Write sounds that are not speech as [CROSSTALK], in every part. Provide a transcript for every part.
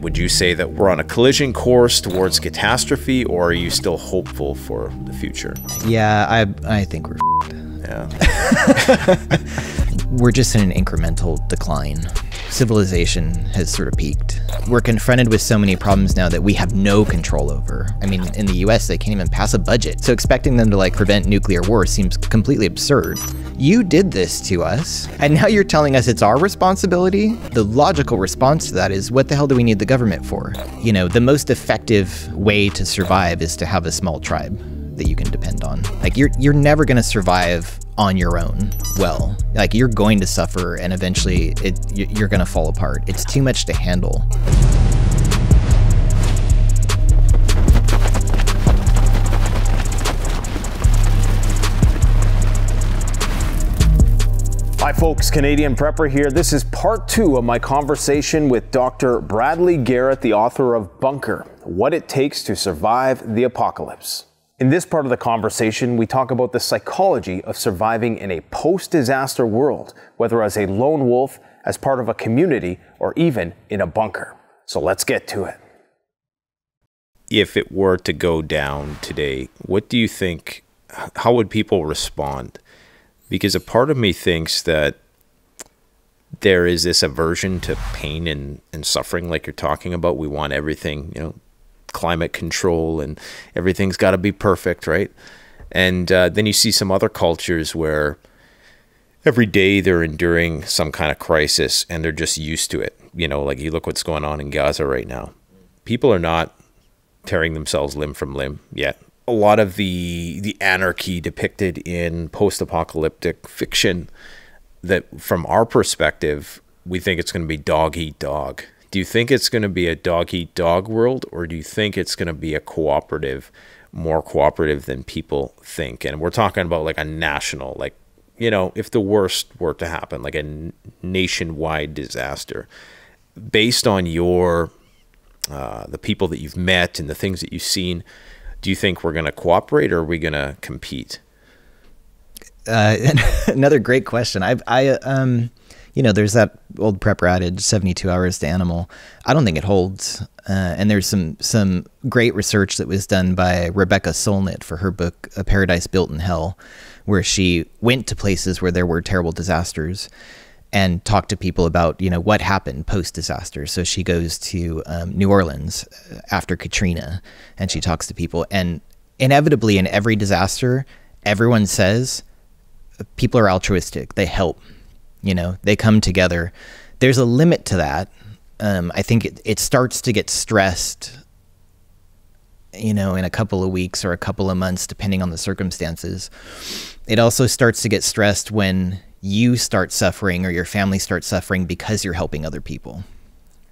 Would you say that we're on a collision course towards catastrophe, or are you still hopeful for the future? Yeah, I I think we're Yeah. [LAUGHS] we're just in an incremental decline. Civilization has sort of peaked. We're confronted with so many problems now that we have no control over. I mean, in the US, they can't even pass a budget. So expecting them to like prevent nuclear war seems completely absurd. You did this to us, and now you're telling us it's our responsibility? The logical response to that is what the hell do we need the government for? You know, the most effective way to survive is to have a small tribe that you can depend on. Like you're you're never going to survive on your own well. Like you're going to suffer and eventually it you're going to fall apart. It's too much to handle. Hi, folks. Canadian Prepper here. This is part two of my conversation with Dr. Bradley Garrett, the author of Bunker What It Takes to Survive the Apocalypse. In this part of the conversation, we talk about the psychology of surviving in a post disaster world, whether as a lone wolf, as part of a community, or even in a bunker. So let's get to it. If it were to go down today, what do you think? How would people respond? Because a part of me thinks that there is this aversion to pain and, and suffering, like you're talking about. We want everything, you know, climate control and everything's got to be perfect, right? And uh, then you see some other cultures where every day they're enduring some kind of crisis and they're just used to it. You know, like you look what's going on in Gaza right now. People are not tearing themselves limb from limb yet. A lot of the the anarchy depicted in post-apocalyptic fiction that from our perspective, we think it's going to be dog eat dog do you think it's going to be a dog eat dog world or do you think it's going to be a cooperative more cooperative than people think? And we're talking about like a national like you know if the worst were to happen like a nationwide disaster based on your uh, the people that you've met and the things that you've seen do you think we're going to cooperate or are we going to compete? Uh, [LAUGHS] another great question. I i um you know, there's that old prepper adage, 72 hours to animal. I don't think it holds. Uh, and there's some some great research that was done by Rebecca Solnit for her book A Paradise Built in Hell, where she went to places where there were terrible disasters and talked to people about, you know, what happened post disaster. So she goes to um, New Orleans uh, after Katrina and she talks to people. And inevitably, in every disaster, everyone says people are altruistic, they help you know, they come together. There's a limit to that. Um, I think it, it starts to get stressed, you know, in a couple of weeks or a couple of months, depending on the circumstances. It also starts to get stressed when you start suffering or your family starts suffering because you're helping other people,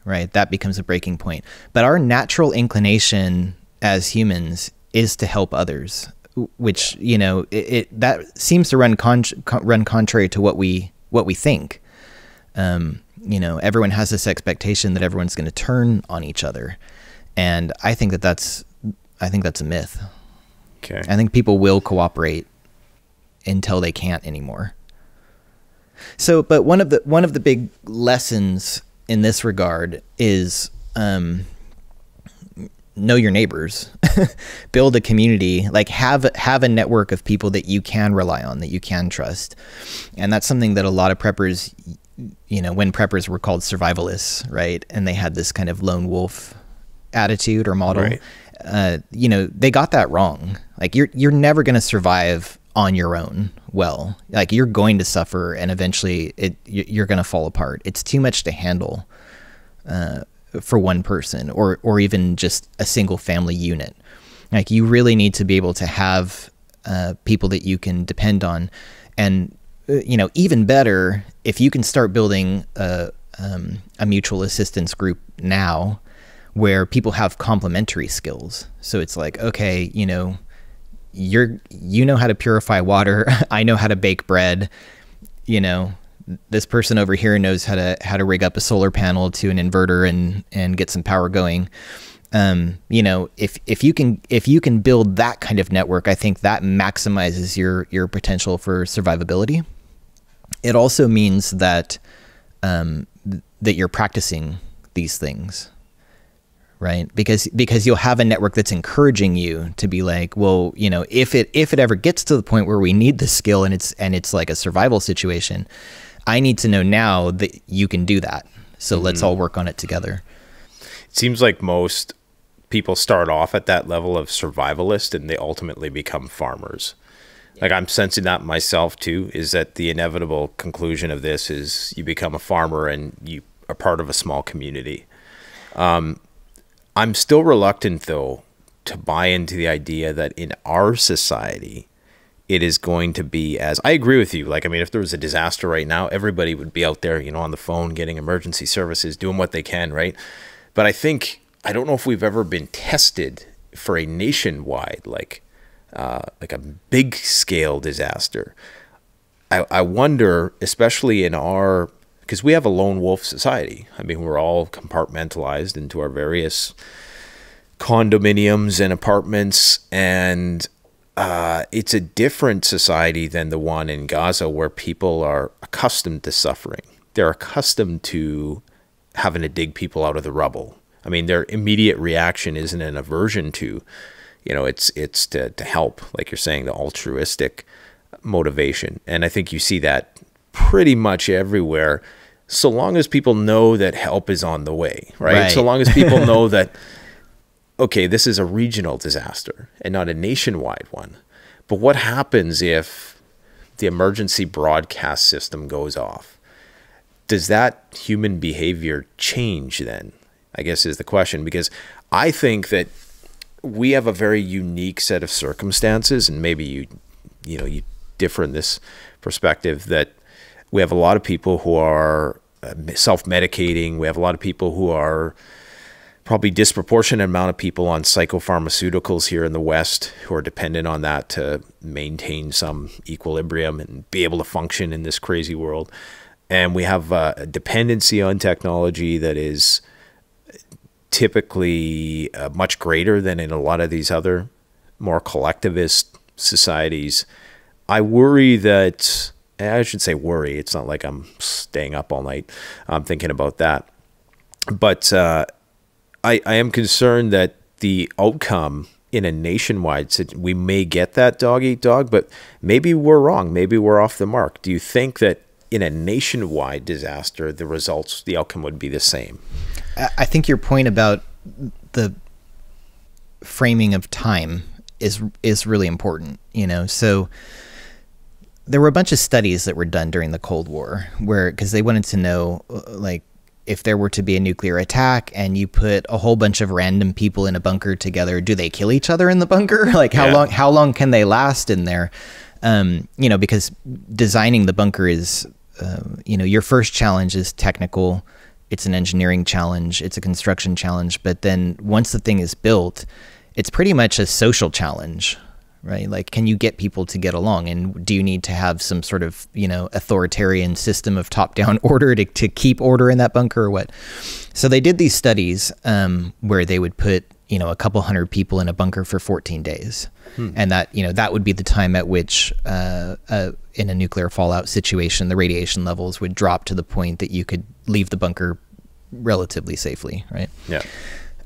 right? That becomes a breaking point. But our natural inclination as humans is to help others, which, you know, it, it that seems to run con- run contrary to what we what we think. Um, you know, everyone has this expectation that everyone's going to turn on each other, and I think that that's I think that's a myth. Okay. I think people will cooperate until they can't anymore. So, but one of the one of the big lessons in this regard is um, know your neighbors, [LAUGHS] build a community, like have have a network of people that you can rely on, that you can trust, and that's something that a lot of preppers, you know, when preppers were called survivalists, right, and they had this kind of lone wolf attitude or model, right. uh, you know, they got that wrong. Like you're you're never going to survive on your own well like you're going to suffer and eventually it you're going to fall apart it's too much to handle uh, for one person or or even just a single family unit. Like you really need to be able to have uh, people that you can depend on, and uh, you know even better if you can start building a, um, a mutual assistance group now, where people have complementary skills. So it's like okay, you know, you're you know how to purify water, [LAUGHS] I know how to bake bread, you know this person over here knows how to how to rig up a solar panel to an inverter and and get some power going. Um, you know, if if you can if you can build that kind of network, I think that maximizes your your potential for survivability. It also means that um, that you're practicing these things. right because because you'll have a network that's encouraging you to be like well you know if it if it ever gets to the point where we need the skill and it's and it's like a survival situation i need to know now that you can do that. So mm-hmm. let's all work on it together. It seems like most people start off at that level of survivalist and they ultimately become farmers. Like i'm sensing that myself too is that the inevitable conclusion of this is you become a farmer and you are part of a small community. Um, I'm still reluctant, though, to buy into the idea that in our society, it is going to be as I agree with you. Like, I mean, if there was a disaster right now, everybody would be out there, you know, on the phone getting emergency services, doing what they can, right? But I think, I don't know if we've ever been tested for a nationwide, like, uh, like a big scale disaster. I, I wonder, especially in our because we have a lone wolf society. I mean, we're all compartmentalized into our various condominiums and apartments, and uh, it's a different society than the one in Gaza where people are accustomed to suffering. They're accustomed to having to dig people out of the rubble. I mean, their immediate reaction isn't an aversion to, you know, it's it's to, to help, like you're saying, the altruistic motivation. And I think you see that pretty much everywhere so long as people know that help is on the way, right? right. So long as people [LAUGHS] know that, okay, this is a regional disaster and not a nationwide one. But what happens if the emergency broadcast system goes off? Does that human behavior change then? I guess is the question because I think that we have a very unique set of circumstances and maybe you you know you differ in this perspective that we have a lot of people who are uh, self-medicating. We have a lot of people who are probably disproportionate amount of people on psychopharmaceuticals here in the West who are dependent on that to maintain some equilibrium and be able to function in this crazy world. And we have uh, a dependency on technology that is typically uh, much greater than in a lot of these other more collectivist societies. I worry that I should say worry. It's not like I'm staying up all night um, thinking about that. But uh, I, I am concerned that the outcome in a nationwide we may get that dog eat dog, but maybe we're wrong. Maybe we're off the mark. Do you think that in a nationwide disaster, the results, the outcome would be the same? I think your point about the framing of time is is really important. You know, so there were a bunch of studies that were done during the Cold War where because they wanted to know uh, like if there were to be a nuclear attack and you put a whole bunch of random people in a bunker together, do they kill each other in the bunker? [LAUGHS] like how yeah. long how long can they last in there? Um, you know, because designing the bunker is uh, you know, your first challenge is technical, it's an engineering challenge, it's a construction challenge, but then once the thing is built, it's pretty much a social challenge right? Like, can you get people to get along? And do you need to have some sort of, you know, authoritarian system of top down [LAUGHS] order to, to keep order in that bunker or what? So they did these studies um, where they would put, you know, a couple hundred people in a bunker for 14 days. Hmm. And that, you know, that would be the time at which, uh, uh, in a nuclear fallout situation, the radiation levels would drop to the point that you could leave the bunker relatively safely, right? Yeah.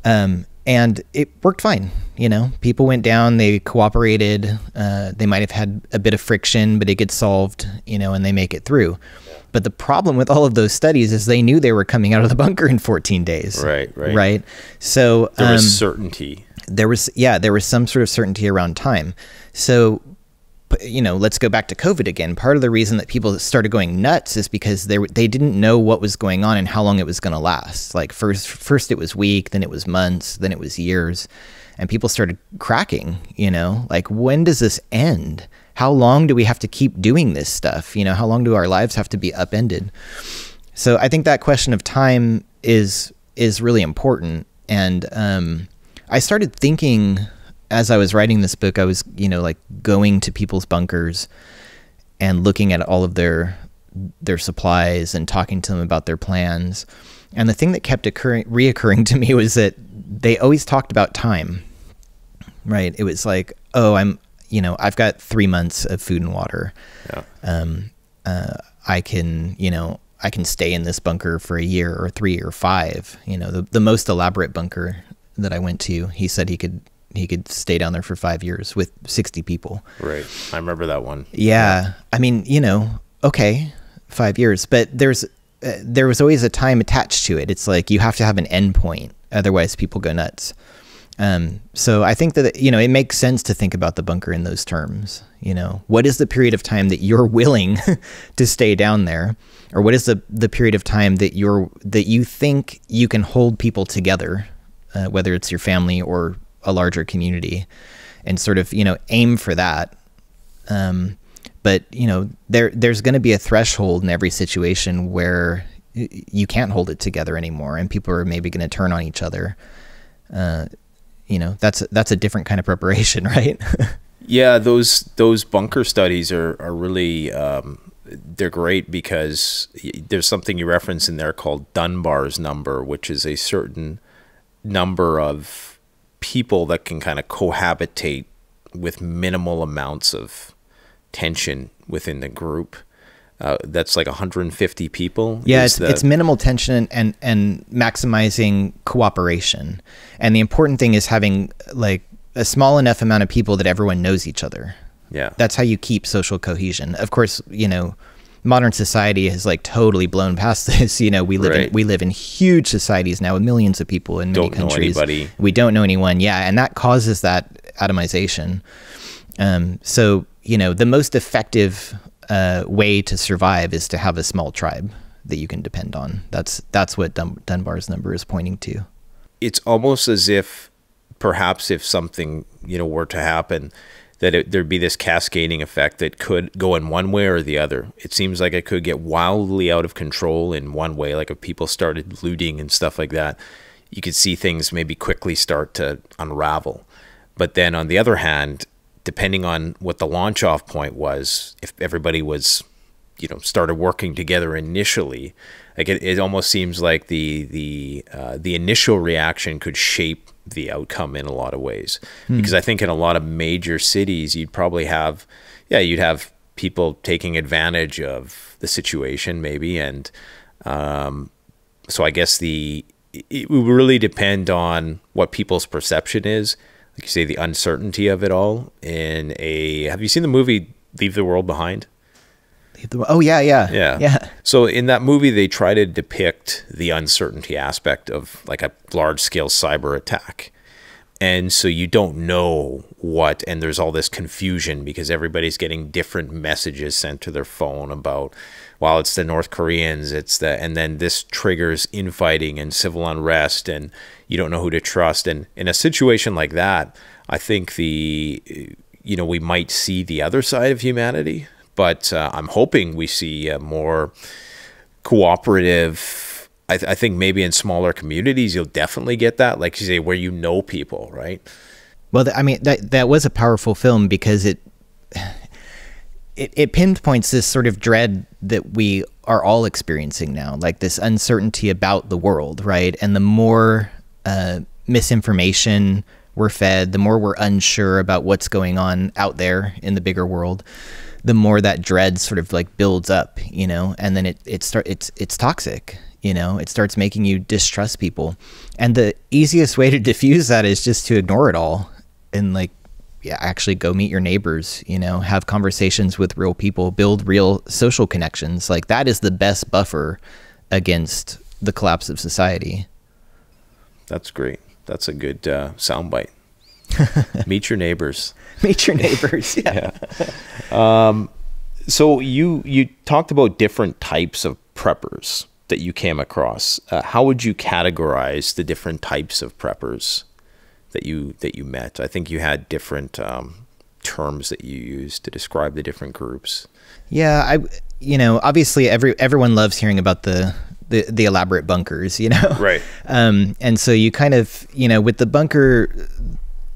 Um, and it worked fine. You know, people went down, they cooperated. Uh, they might have had a bit of friction, but it gets solved. You know, and they make it through. But the problem with all of those studies is they knew they were coming out of the bunker in 14 days. Right. Right. Right. So there was um, certainty. There was yeah, there was some sort of certainty around time. So you know, let's go back to COVID again. Part of the reason that people started going nuts is because they they didn't know what was going on and how long it was going to last. Like first first it was week, then it was months, then it was years, and people started cracking. You know, like when does this end? How long do we have to keep doing this stuff? You know, how long do our lives have to be upended? So I think that question of time is is really important, and um, I started thinking as I was writing this book, I was, you know, like going to people's bunkers and looking at all of their their supplies and talking to them about their plans. And the thing that kept occurring, reoccurring to me was that they always talked about time. Right? It was like, oh, I'm, you know, I've got three months of food and water. Yeah. Um, uh, I can, you know, I can stay in this bunker for a year or three or five. You know, the, the most elaborate bunker that I went to, he said he could he could stay down there for five years with sixty people. Right. I remember that one. Yeah, I mean, you know, okay, five years, but there's uh, there was always a time attached to it. It's like you have to have an end point, otherwise people go nuts. Um, so I think that you know it makes sense to think about the bunker in those terms. You know, what is the period of time that you're willing [LAUGHS] to stay down there, or what is the the period of time that you're that you think you can hold people together, uh, whether it's your family or a larger community, and sort of you know aim for that. Um, but you know there there's going to be a threshold in every situation where you can't hold it together anymore, and people are maybe going to turn on each other. Uh, you know that's that's a different kind of preparation, [LAUGHS] right? yeah, those those bunker studies are are really um, they're great because there's something you reference in there called Dunbar's number, which is a certain number of people that can kind of cohabitate with minimal amounts of tension within the group. Uh, that's like 150 people. Yeah, it's, the... it's minimal tension and and maximizing cooperation. And the important thing is having like a small enough amount of people that everyone knows each other. Yeah, that's how you keep social cohesion. Of course, you know, modern society has like totally blown past [LAUGHS] this. You know, we live right. in we live in huge societies now with millions of people in don't many countries. Know anybody. We don't know anyone. Yeah, and that causes that atomization. Um, so you know, the most effective uh, way to survive is to have a small tribe that you can depend on. That's that's what Dun- Dunbar's number is pointing to. It's almost as if perhaps if something you know were to happen, that it, there'd be this cascading effect that could go in one way or the other. It seems like it could get wildly out of control in one way, like if people started looting and stuff like that, you could see things maybe quickly start to unravel. But then on the other hand, depending on what the launch off point was, if everybody was, you know, started working together initially, like it, it almost seems like the the uh, the initial reaction could shape the outcome in a lot of ways. Hmm. Because I think in a lot of major cities, you'd probably have, yeah, you'd have people taking advantage of the situation maybe, and um, so I guess the it would really depend on what people's perception is like you say, the uncertainty of it all in a. Have you seen the movie Leave the World Behind? Oh yeah, yeah, yeah, yeah. So in that movie, they try to depict the uncertainty aspect of like a large scale cyber attack, and so you don't know what, and there's all this confusion because everybody's getting different messages sent to their phone about while it's the North Koreans, it's the and then this triggers infighting and civil unrest, and you don't know who to trust. And in a situation like that, I think the you know we might see the other side of humanity, but uh, I'm hoping we see a more cooperative. I, th- I think maybe in smaller communities you'll definitely get that, like you say, where you know people, right? Well, I mean that that was a powerful film because it it, it pinpoints this sort of dread that we are all experiencing now, like this uncertainty about the world, right? And the more uh, misinformation we're fed, the more we're unsure about what's going on out there in the bigger world, the more that dread sort of like builds up, you know, and then it it start it's it's toxic, you know, it starts making you distrust people, and the easiest way to [LAUGHS] diffuse that is just to ignore it all and like yeah, actually go meet your neighbors, you know, have conversations with real people, build real social connections. Like that is the best buffer against the collapse of society. That's great. That's a good uh, soundbite. [LAUGHS] meet your neighbors. [LAUGHS] Meet your neighbors. [LAUGHS] Yeah. yeah. Um, so you you talked about different types of preppers that you came across. Uh, how would you categorize the different types of preppers? that you that you met. I think you had different um, terms that you used to describe the different groups. Yeah, I you know obviously every everyone loves hearing about the the, the elaborate bunkers, you know. Right. Um, and so you kind of you know with the bunker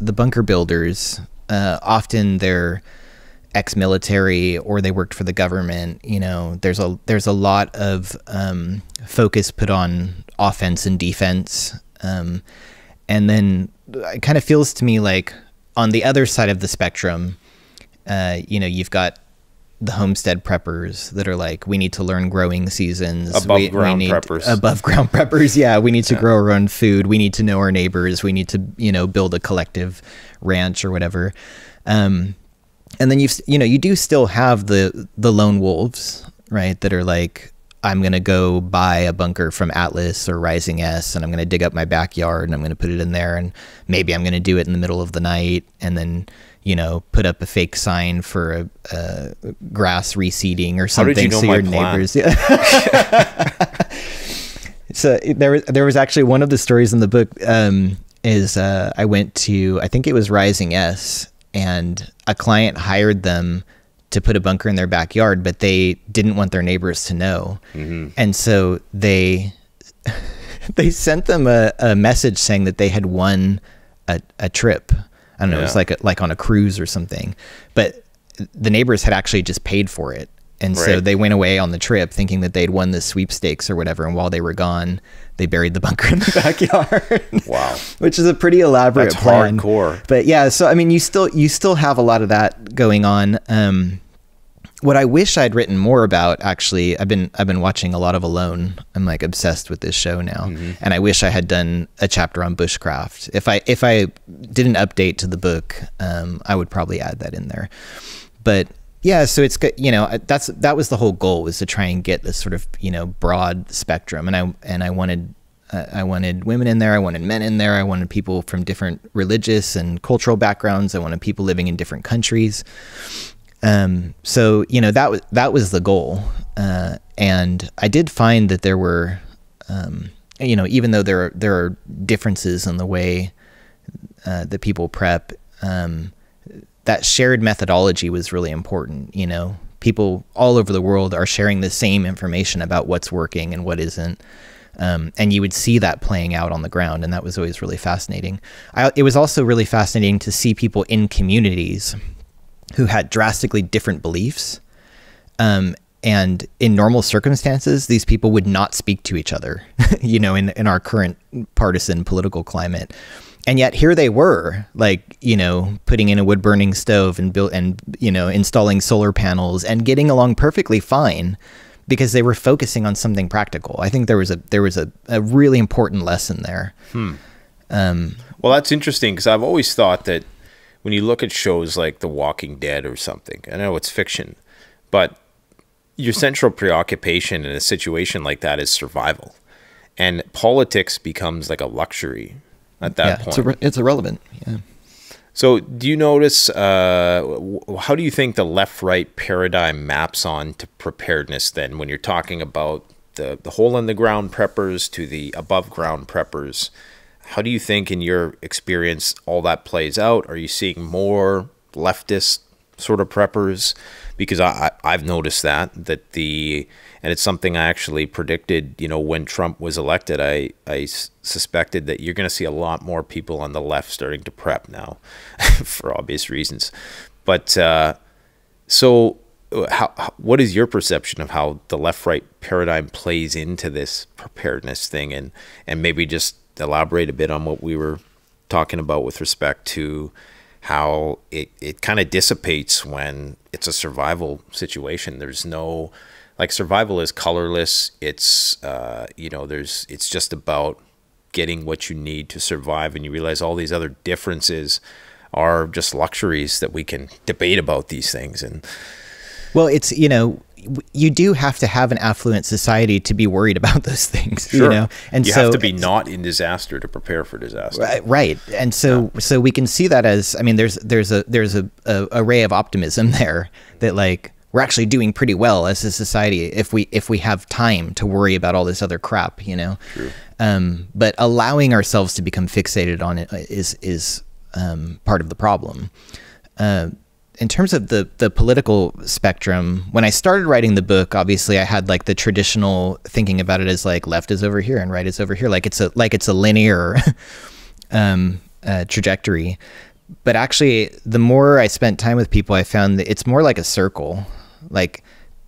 the bunker builders uh, often they're ex-military or they worked for the government you know there's a there's a lot of um, focus put on offense and defense. Um, and then it kind of feels to me like on the other side of the spectrum, uh, you know, you've got the homestead preppers that are like, we need to learn growing seasons. Above we, ground we preppers. Above ground preppers. Yeah. We need to grow our own food. We need to know our neighbors. We need to, you know, build a collective ranch or whatever. Um, and then you've, you know, you do still have the, the lone wolves, right? That are like, I'm going to go buy a bunker from Atlas or Rising S and I'm going to dig up my backyard and I'm going to put it in there and maybe I'm going to do it in the middle of the night and then you know put up a fake sign for a, a grass reseeding or something. How did you know so my neighbors [LAUGHS] so there was there was actually one of the stories in the book um, is uh, I went to I think it was Rising S and a client hired them to put a bunker in their backyard, but they didn't want their neighbors to know, and so they [LAUGHS] they sent them a, a message saying that they had won a, a trip. I don't know, it was like a, like on a cruise or something, but the neighbors had actually just paid for it. And so they went away on the trip thinking that they'd won the sweepstakes or whatever. And while they were gone, they buried the bunker in the [LAUGHS] backyard. Wow. [LAUGHS] Which is a pretty elaborate That's plan. hardcore. But yeah, so I mean, you still you still have a lot of that going on. Um, what I wish I'd written more about, actually, I've been I've been watching a lot of Alone. I'm like obsessed with this show now, and I wish I had done a chapter on bushcraft. If I if I did an update to the book, um, I would probably add that in there. But yeah, so it's good. You know, that's that was the whole goal was to try and get this sort of you know broad spectrum, and I and I wanted uh, I wanted women in there, I wanted men in there, I wanted people from different religious and cultural backgrounds, I wanted people living in different countries. Um, so you know that was that was the goal, uh, and I did find that there were, um, you know, even though there are, there are differences in the way uh, that people prep, um, that shared methodology was really important. You know, people all over the world are sharing the same information about what's working and what isn't. Um, and you would see that playing out on the ground, and that was always really fascinating. I, it was also really fascinating to see people in communities who had drastically different beliefs. Um, and in normal circumstances, these people would not speak to each other, [LAUGHS] you know, in, in our current partisan political climate. And yet here they were, like, you know, putting in a wood burning stove and built and, you know, installing solar panels and getting along perfectly fine because they were focusing on something practical. I think there was a there was a, a really important lesson there. Hmm. Well, that's interesting because I've always thought that when you look at shows like The Walking Dead or something, I know it's fiction, but your central preoccupation in a situation like that is survival. And politics becomes like a luxury at that yeah, point. it's, irre- it's irrelevant. Yeah. So, do you notice uh, w- how do you think the left right paradigm maps on to preparedness then when you're talking about the, the hole in the ground preppers to the above ground preppers? How do you think, in your experience, all that plays out? Are you seeing more leftist sort of preppers? Because I, I, I've noticed that, that the, and it's something I actually predicted, you know, when Trump was elected. I, I suspected that you're going to see a lot more people on the left starting to prep now [LAUGHS] for obvious reasons. But uh, so, uh, how, what is your perception of how the left right paradigm plays into this preparedness thing? And, and maybe just elaborate a bit on what we were talking about with respect to how it, it kind of dissipates when it's a survival situation. There's no like survival is colorless. It's uh, you know there's it's just about getting what you need to survive, and you realize all these other differences are just luxuries that we can debate about these things. And Well, it's you know you do have to have an affluent society to be worried about those [LAUGHS] things, you know, and you so have to be not in disaster to prepare for disaster. Right, right. and so so we can see that as I mean, there's there's a there's a, a, ray of optimism [LAUGHS] there that like we're actually doing pretty well as a society if we if we have time to worry about all this other crap, you know. Um, but allowing ourselves to become fixated on it is is um, part of the problem. Uh, in terms of the the political spectrum, when I started writing the book, obviously I had like the traditional thinking about it as like left is over here and right is over here, like it's a like it's a linear [LAUGHS] um, uh, trajectory. But actually, the more I spent time with people, I found that it's more like a circle. Like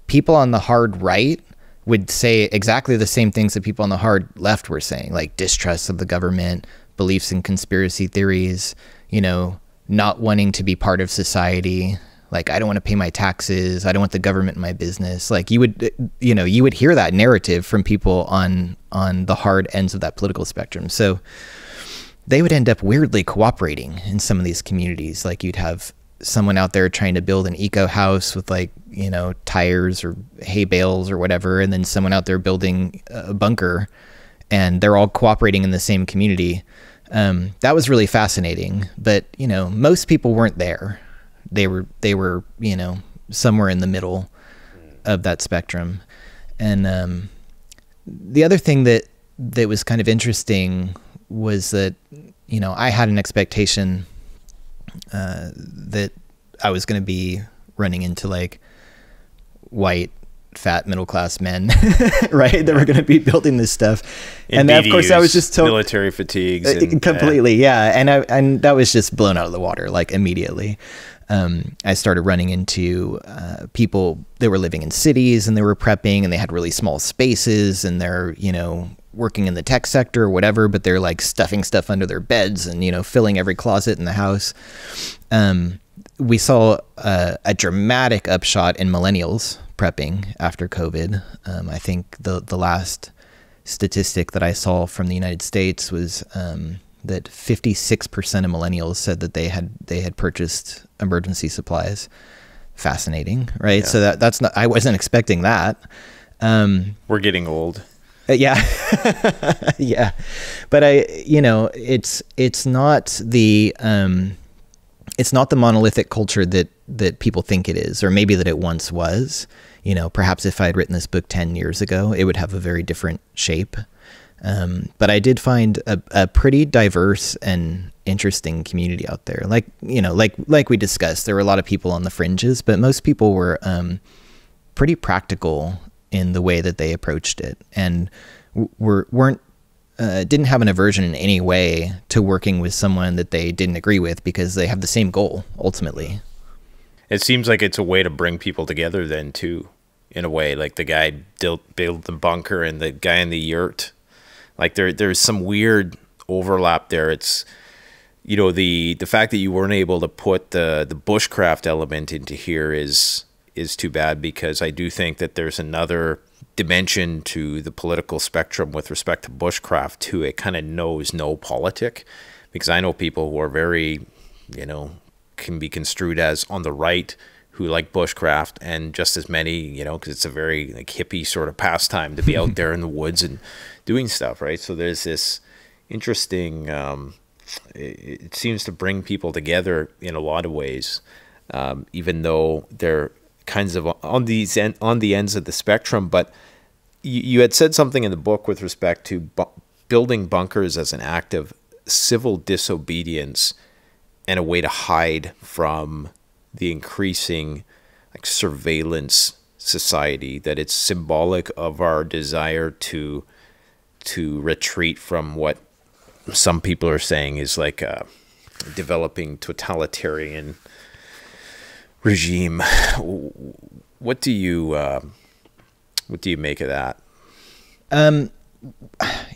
people on the hard right would say exactly the same things that people on the hard left were saying, like distrust of the government, beliefs in conspiracy theories, you know, not wanting to be part of society, Like, I don't want to pay my taxes. I don't want the government in my business. Like, you would, you know, you would hear that narrative from people on on the hard ends of that political spectrum. So they would end up weirdly cooperating in some of these communities. Like, you'd have someone out there trying to build an eco house with like you know tires or hay bales or whatever, and then someone out there building a bunker, and they're all cooperating in the same community. Um, that was really fascinating, but you know most people weren't there they were they were you know somewhere in the middle of that spectrum. And um, the other thing that that was kind of interesting was that you know I had an expectation uh, that I was going to be running into like white fat middle class men, [LAUGHS] right? That were going to be building this stuff, In and of course I was just told military fatigues uh, and, completely, yeah, and I and that was just blown out of the water like immediately um, I started running into uh, people that were living in cities and they were prepping and they had really small spaces and they're, you know, working in the tech sector or whatever, but they're like stuffing stuff under their beds and, you know, filling every closet in the house. Um, we saw uh, a dramatic upshot in millennials prepping after COVID. Um, I think the, the last statistic that I saw from the United States was um, that 56% of millennials said that they had they had purchased emergency supplies. Fascinating, right? Yeah. So that that's not I wasn't expecting that. Um, We're getting old. Uh, yeah, [LAUGHS] yeah, but I, you know, it's it's not the um, it's not the monolithic culture that that people think it is, or maybe that it once was. You know, perhaps if I had written this book ten years ago, it would have a very different shape. Um, but I did find a, a pretty diverse and interesting community out there. Like you know, like like we discussed, there were a lot of people on the fringes, but most people were um, pretty practical in the way that they approached it, and were weren't uh, didn't have an aversion in any way to working with someone that they didn't agree with because they have the same goal ultimately. It seems like it's a way to bring people together then too, in a way. Like the guy built the bunker and the guy in the yurt like there there's some weird overlap there. It's you know the the fact that you weren't able to put the the bushcraft element into here is is too bad because I do think that there's another dimension to the political spectrum with respect to bushcraft too. It kind of knows no politic because I know people who are very, you know, can be construed as on the right who like bushcraft and just as many, you know, because it's a very like hippie sort of pastime to be out [LAUGHS] there in the woods and doing stuff, right? So there's this interesting. Um, it, it, seems to bring people together in a lot of ways, um, even though they're kinds of on these en- on the ends of the spectrum. But you, you had said something in the book with respect to bu- building bunkers as an act of civil disobedience and a way to hide from the increasing like surveillance society that it's symbolic of our desire to to retreat from what some people are saying is like a developing totalitarian regime. What do you uh, what do you make of that? Um,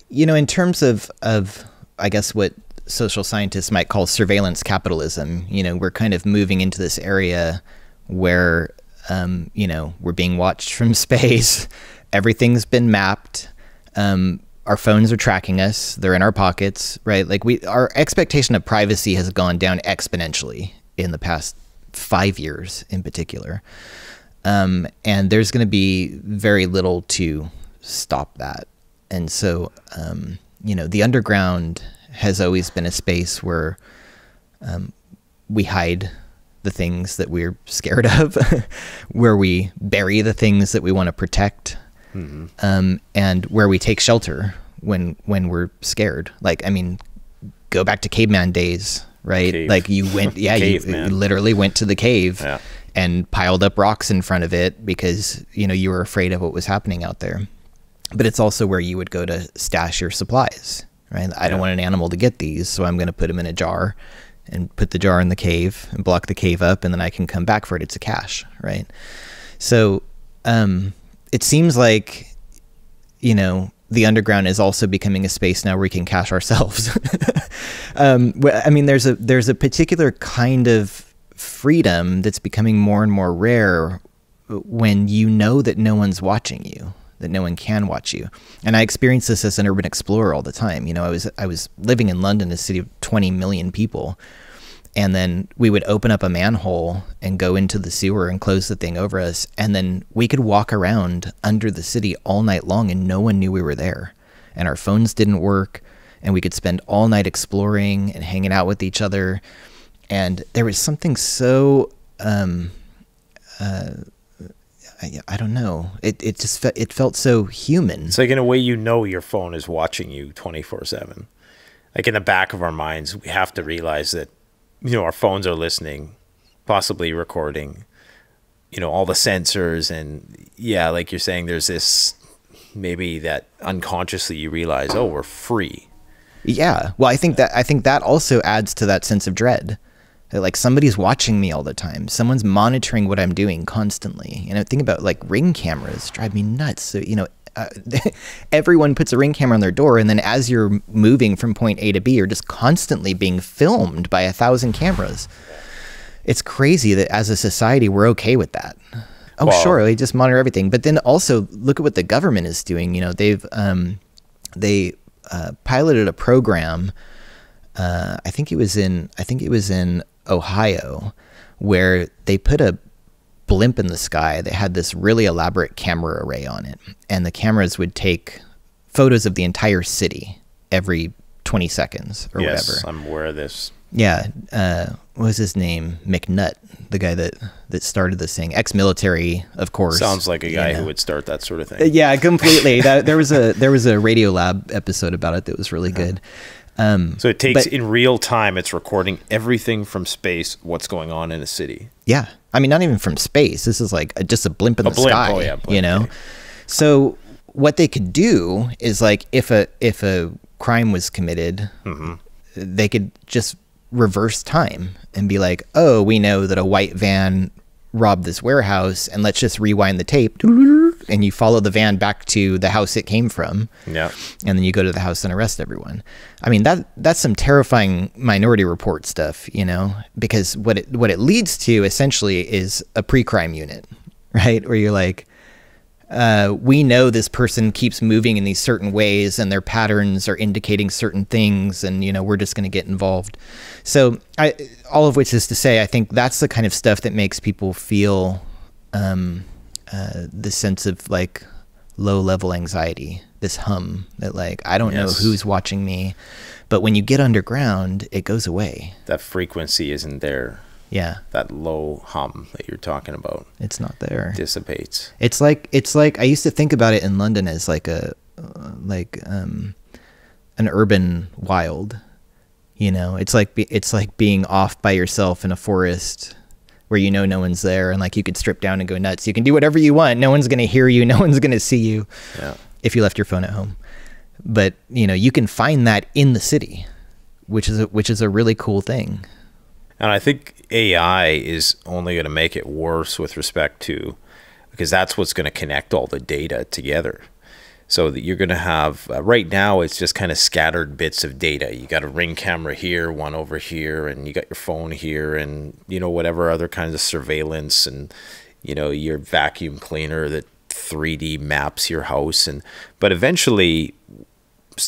you know, in terms of of I guess what social scientists might call surveillance capitalism, you know, we're kind of moving into this area where um, you know we're being watched from [LAUGHS] space. Everything's been mapped. Um, our phones are tracking us they're in our pockets right like we our expectation of privacy has gone down exponentially in the past five years in particular um, and there's going to be very little to stop that and so um, you know the underground has always been a space where um, we hide the things that we're scared of [LAUGHS] where we bury the things that we want to protect mm-hmm. um, and where we take shelter when when we're scared. Like I mean, go back to caveman days, right? Cave. Like you [LAUGHS] went, yeah, you, you, literally went to the cave. Yeah. And piled up rocks in front of it because you know you were afraid of what was happening out there. But it's also where you would go to stash your supplies, right? I yeah. don't want an animal to get these, so I'm going to put them in a jar and put the jar in the cave and block the cave up, and then I can come back for it. It's a cache, right? So um, it seems like you know, the underground is also becoming a space now where we can cache ourselves. [LAUGHS] um, I mean, there's a there's a particular kind of freedom that's becoming more and more rare when you know that no one's watching you that no one can watch you. And I experience this as an urban explorer all the time. You know, I was I was living in London, a city of 20 million people, and then we would open up a manhole and go into the sewer and close the thing over us, and then we could walk around under the city all night long and no one knew we were there. And our phones didn't work, and we could spend all night exploring and hanging out with each other. And there was something so um, uh, I, I don't know. It it just fe- it felt so human. It's like in a way you know your phone is watching you 24/7. Like in the back of our minds, we have to realize that you know our phones are listening, possibly recording. You know all the sensors and yeah, like you're saying there's this maybe that unconsciously you realize, "Oh, we're free." Yeah. Well, I think that I think that also adds to that sense of dread like somebody's watching me all the time. Someone's monitoring what i'm doing constantly. You know think about like ring cameras drive me nuts. So you know uh, [LAUGHS] everyone puts a ring camera on their door and then as you're moving from point a to b you're just constantly being filmed by a thousand cameras. It's crazy that as a society we're okay with that. Oh well, sure they just monitor everything. But then also look at what the government is doing. You know they've um, they uh, piloted a program uh, I think it was in I think it was in Ohio, where they put a blimp in the sky that had this really elaborate camera array on it, and the cameras would take photos of the entire city every 20 seconds or yes, whatever. I'm aware of this. Yeah, uh, what was his name? McNutt, the guy that that started this thing, ex-military, of course. Sounds like a guy you know. who would start that sort of thing. Uh, yeah, completely. that, there was a there was a Radiolab episode about it that was really uh-huh. good. Um, so it takes but, in real time. It's recording everything from space. What's going on in a city? Yeah, I mean, not even from space. This is like a, just a blimp in a the blimp. sky. Oh, yeah, blimp. you know. So what they could do is like if a if a crime was committed, mm-hmm. they could just reverse time and be like, oh, we know that a white van robbed this warehouse and let's just rewind the tape and you follow the van back to the house it came from. Yeah. And then you go to the house and arrest everyone. I mean that that's some terrifying minority report stuff you know because what it what it leads to essentially is a pre-crime unit [LAUGHS] right? Where you're like uh, we know this person keeps moving in these certain ways and their patterns are indicating certain things and you know we're just going to get involved. So I, all of which is to say i think that's the kind of stuff that makes people feel um, uh, the sense of like low level anxiety this hum that like i don't yes. know who's watching me but when you get underground it goes away that frequency isn't there yeah. That low hum that you're talking about. It's not there. Dissipates. It's like it's like I used to think about it in London as like a uh, like um an urban wild. You know, it's like it's like being off by yourself in a forest where you know no one's there and like you could strip down and go nuts. You can do whatever you want. No one's going to hear you, [LAUGHS] no one's going to see you. Yeah. If you left your phone at home. But, you know, you can find that in the city, which is a, which is a really cool thing. And I think AI is only going to make it worse with respect to, because that's what's going to connect all the data together. So that you're going to have, uh, right now, it's just kind of scattered bits of data. You got a ring camera here, one over here, and you got your phone here, and, you know, whatever other kinds of surveillance, and, you know, your vacuum cleaner that 3D maps your house. And, but eventually,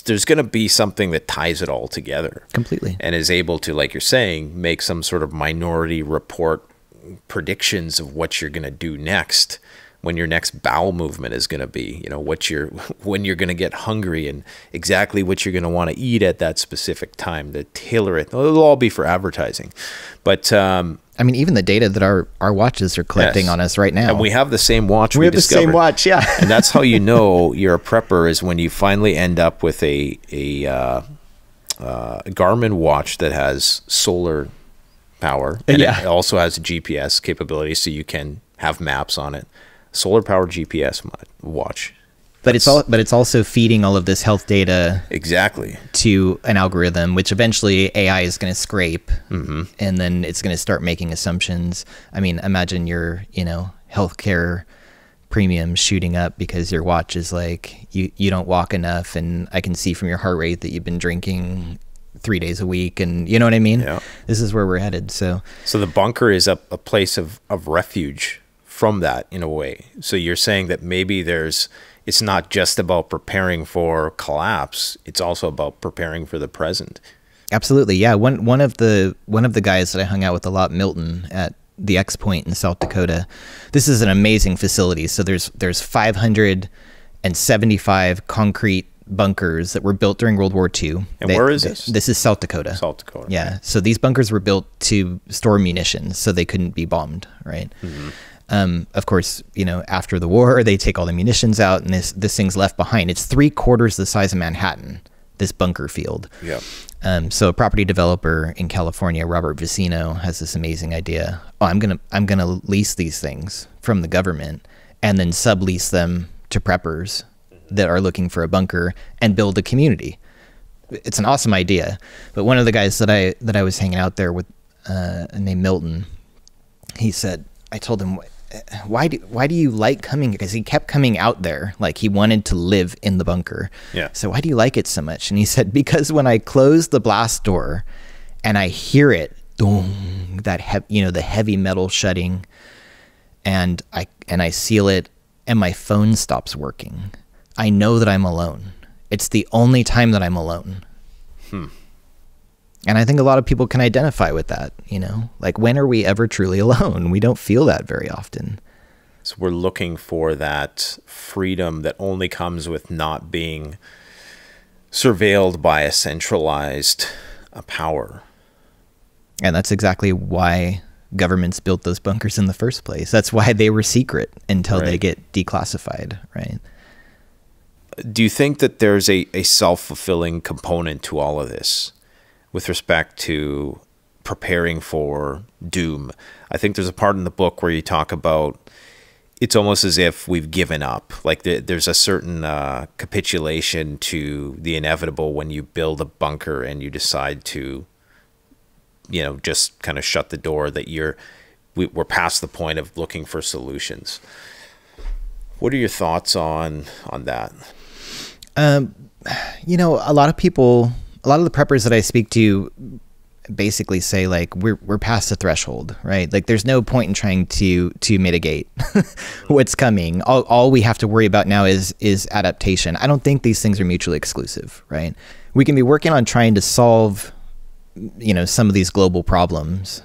there's going to be something that ties it all together completely and is able to like you're saying make some sort of minority report predictions of what you're going to do next when your next bowel movement is going to be you know what you're [LAUGHS] when you're going to get hungry and exactly what you're going to want to eat at that specific time to tailor it it'll all be for advertising but um, I mean, even the data that our, our watches are collecting yes. on us right now. And we have the same watch we, we have discovered. the same watch, yeah. and that's how you [LAUGHS] know you're a prepper is when you finally end up with a a uh, uh, Garmin watch that has solar power. And yeah. it also has GPS capability, so you can have maps on it. Solar powered GPS watch but it's all but it's also feeding all of this health data exactly to an algorithm which eventually ai is going to scrape mm-hmm. and then it's going to start making assumptions i mean imagine your you know healthcare premium shooting up because your watch is like you you don't walk enough and i can see from your heart rate that you've been drinking three days a week, and you know what I mean. Yeah. This is where we're headed. So So the bunker is a, a place of, of refuge from that in a way. So you're saying that maybe there's it's not just about preparing for collapse, it's also about preparing for the present. Absolutely, yeah. One one of the one of the guys that I hung out with a lot, Milton, at the X Point in South Dakota. This is an amazing facility. So there's there's 575 concrete bunkers that were built during World War II. And where is this? This is South Dakota. South Dakota. Yeah. So these bunkers were built to store munitions, so they couldn't be bombed, right? Mm-hmm. Um, of course, you know, after the war, they take all the munitions out, and this this thing's left behind. It's three quarters the size of Manhattan. This bunker field. Yeah. Um, so a property developer in California, Robert Vicino, has this amazing idea. Oh, I'm gonna I'm gonna lease these things from the government and then sublease them to preppers that are looking for a bunker and build a community. It's an awesome idea. But one of the guys that I that I was hanging out there with, uh, named Milton, he said, I told him, why do why do you like coming? Because he kept coming out there, like he wanted to live in the bunker. Yeah. So why do you like it so much? And he said, because when I close the blast door, and I hear it, boom, that he- you know the heavy metal shutting, and I and I seal it, and my phone stops working. I know that I'm alone. It's the only time that I'm alone. Hmm. And I think a lot of people can identify with that, you know? Like when are we ever truly [LAUGHS] alone? We don't feel that very often. So we're looking for that freedom that only comes with not being surveilled by a centralized uh, power. And that's exactly why governments built those bunkers in the first place. That's why they were secret until they get declassified, right? Do you think that there's a, a self fulfilling component to all of this with respect to preparing for doom? I think there's a part in the book where you talk about it's almost as if we've given up. Like the, there's a certain uh, capitulation to the inevitable when you build a bunker and you decide to, you know, just kind of shut the door. That you're we, we're past the point of looking for solutions. What are your thoughts on on that? Um, You know, a lot of people, a lot of the preppers that I speak to basically say like we're we're past the threshold, right? Like there's no point in trying to to mitigate [LAUGHS] what's coming. All all we have to worry about now is is adaptation. I don't think these things are mutually exclusive, right? We can be working on trying to solve you know some of these global problems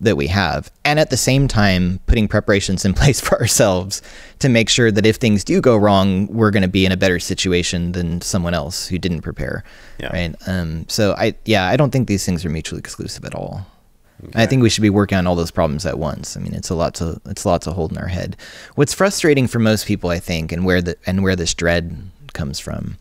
that we have and at the same time putting preparations in [LAUGHS] place for ourselves to make sure that if things do go wrong we're going to be in a better situation than someone else who didn't prepare Yeah. right um so i yeah i don't think these things are mutually exclusive at all I think we should be working on all those problems at once. I mean, it's a lot to it's a lot to hold in our head. What's frustrating for most people, I think, and where the and where this dread comes from,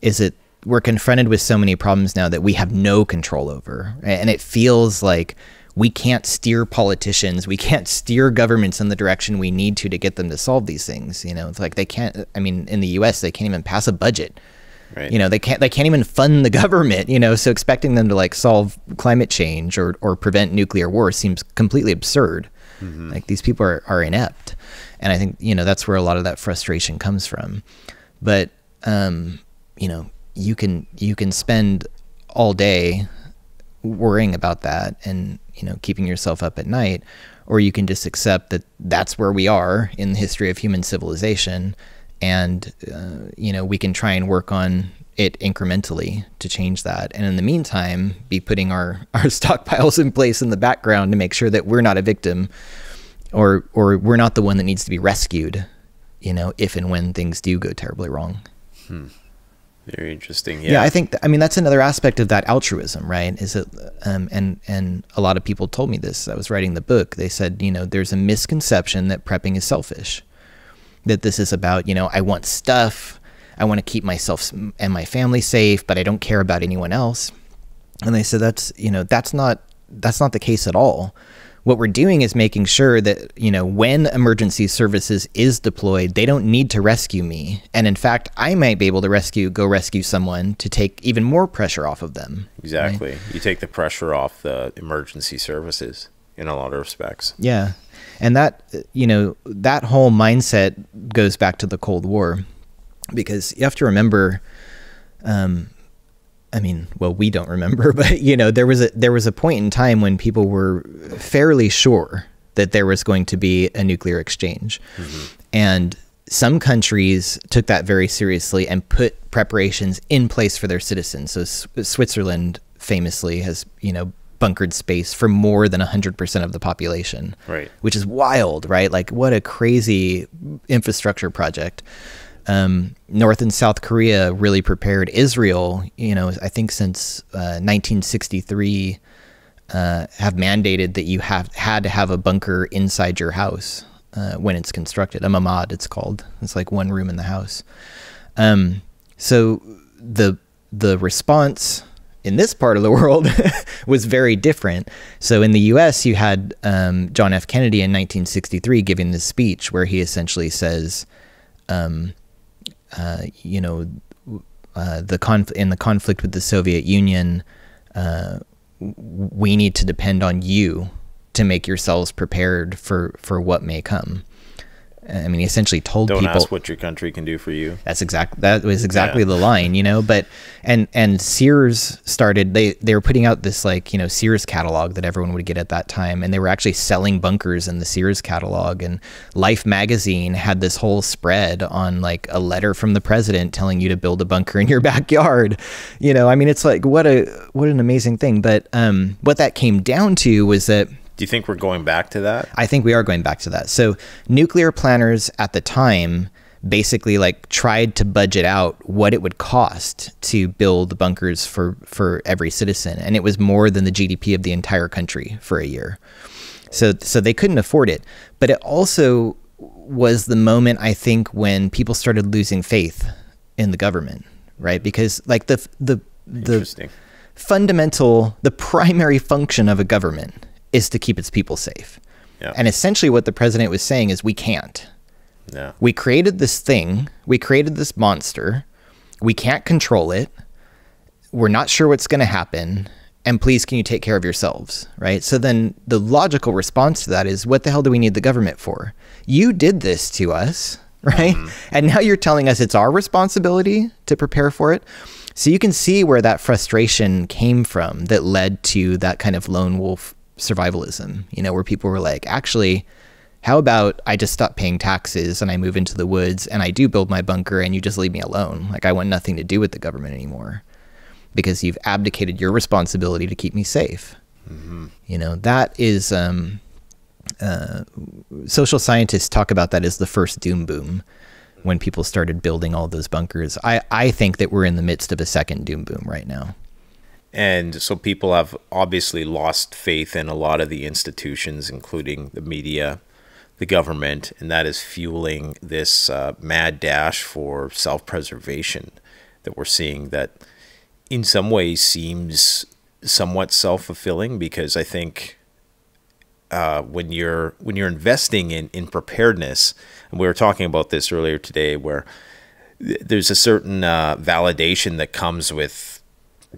is that we're confronted with so many problems now that we have no control over, and it feels like we can't steer politicians, we can't steer governments in the direction we need to to get them to solve these things. You know, it's like they can't. I mean, in the U.S., they can't even pass a budget Right. you know they can't they can't even fund the [LAUGHS] government you know so expecting them to like solve climate change or or prevent nuclear war seems completely absurd like these people are, are inept and i think you know that's where a lot of that frustration comes from but um you know you can you can spend all day worrying about that and you know keeping yourself up at night or you can just accept that that's where we are in the history of human civilization and uh, you know we can try and work on it incrementally to change that. And in the meantime be putting our [LAUGHS] our stockpiles in place in the background to make sure that we're not a victim or or we're not the one that needs to be rescued you know if and when things do go terribly wrong Very interesting. yeah, I think th- I mean that's another aspect of that altruism, right? Is it um, and and a lot of people told me this. I was writing the book. They said, you know, there's a misconception that prepping is selfish. That this is about, you know, I want stuff, I want to keep myself and my family safe, but I don't care about anyone else. And they said that's, you know, that's not that's not the case at all. What we're doing is making sure that, you know, when emergency services is deployed, they don't need to rescue me. And in fact, I might be able to rescue go rescue someone to take even more pressure off of them. Exactly. You take the pressure off the emergency services in a lot of respects. Yeah. And that, you know, that whole mindset goes back to the Cold War because you have to remember um, I mean, well, we don't remember, [LAUGHS] but you know, there was a there was a point in time when people were fairly sure that there was going to be a nuclear exchange, mm-hmm. and some countries took that very seriously and put preparations in place for their citizens. So S- Switzerland famously has, you know, bunkered space for more than 100% of the population. Right. Which is wild, right? Like what a crazy infrastructure project. Um, North and South Korea really prepared Israel, you know, I think since uh, 1963 uh, have mandated that you have had to have a bunker inside your house uh, when it's constructed. A mamad, it's called. It's like one room in the house. Um, so the the response in this part of the [LAUGHS] world was very different. So in the U.S., you had um, John F. Kennedy in 1963 giving this speech where he essentially says, um, uh, you know, uh, the conf- in the conflict with the Soviet Union, uh, we need to depend on you to make yourselves prepared for for what may come. I mean, he essentially told Don't people ask what your country can do for you. that's exact. That was exactly Yeah. the line, you know. But and and Sears started. They they were putting out this like you know Sears catalog that everyone would get at that time, and they were actually selling bunkers in the Sears catalog. And Life magazine had this whole spread on like a letter from the president telling you to build a bunker in your [LAUGHS] backyard. You know, I mean, it's like what a what an amazing thing. But um, what that came down to was that Do you think we're going back to that? I think we are going back to that. So nuclear planners at the time basically like tried to budget out what it would cost to build bunkers for for every citizen and it was more than the GDP of the entire country for a year. So so they couldn't afford it. But it also was the moment I think when people started losing faith in the government, right? Because like the the the fundamental, the primary function of a government is to keep its people safe. Yeah. And essentially, what the president was saying is, we can't. Yeah. We created this thing, we created this monster, we can't control it, we're not sure what's going to happen, and please, can you take care of yourselves? Right? So then the logical response to that is, what the hell do we need the government for? You did this to us, [LAUGHS] right? Mm-hmm. And now you're telling us it's our responsibility to prepare for it. So you can see where that frustration came from that led to that kind of lone wolf survivalism, you know, where people were like, actually, how about I just stop paying taxes and I move into the woods and I do build my bunker and you just leave me alone? Like, I want nothing to do with the government anymore because you've abdicated your responsibility to keep me safe. You know, that is, um, uh, social scientists talk about that as the first doom boom when people started building all those bunkers. I, I think that we're in the midst of a second doom boom right now. And so people have obviously lost faith in a lot of the institutions, including the media, the government, and that is fueling this uh, mad dash for self preservation that we're seeing that in some ways seems somewhat self fulfilling because I think uh, when you're when you're investing in, in preparedness, and we were talking about this earlier today, where th- there's a certain uh, validation that comes with